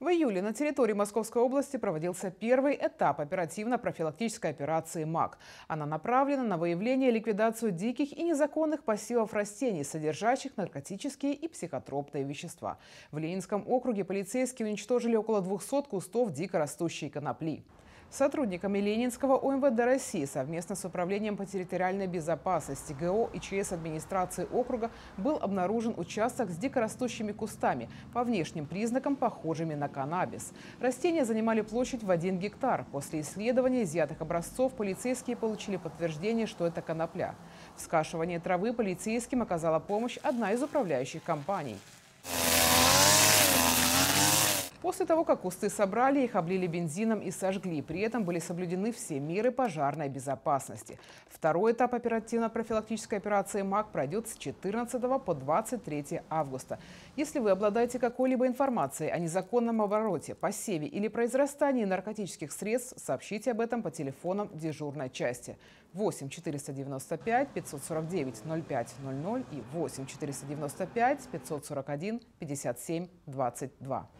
В июле на территории Московской области проводился первый этап оперативно-профилактической операции МАК. Она направлена на выявление и ликвидацию диких и незаконных посевов растений, содержащих наркотические и психотропные вещества. В Ленинском округе полицейские уничтожили около 200 кустов дикорастущей конопли. Сотрудниками Ленинского ОМВД России совместно с Управлением по территориальной безопасности ГО и ЧС администрации округа был обнаружен участок с дикорастущими кустами, по внешним признакам похожими на каннабис. Растения занимали площадь в 1 гектар. После исследования изъятых образцов полицейские получили подтверждение, что это конопля. В скашивании травы полицейским оказала помощь одна из управляющих компаний. После того, как кусты собрали, их облили бензином и сожгли. При этом были соблюдены все меры пожарной безопасности. Второй этап оперативно-профилактической операции МАК пройдет с 14 по 23 августа. Если вы обладаете какой-либо информацией о незаконном обороте, посеве или произрастании наркотических средств, сообщите об этом по телефонам дежурной части 8 495 549 0500 и 8 495 541 57 22.